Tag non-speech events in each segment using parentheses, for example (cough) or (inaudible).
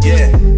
Yeah.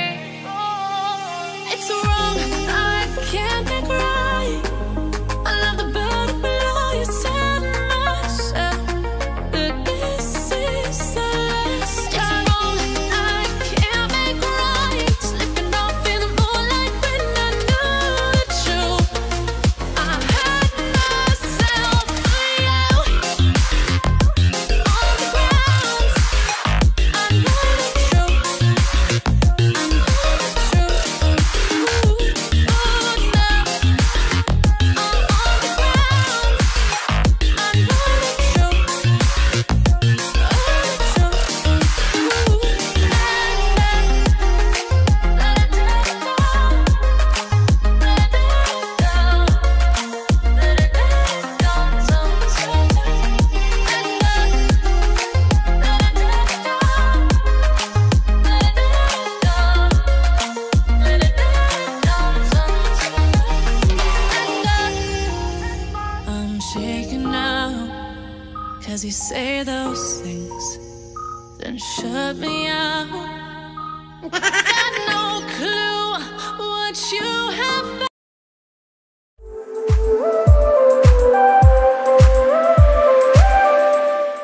Cause you say those things, then shut me out. (laughs)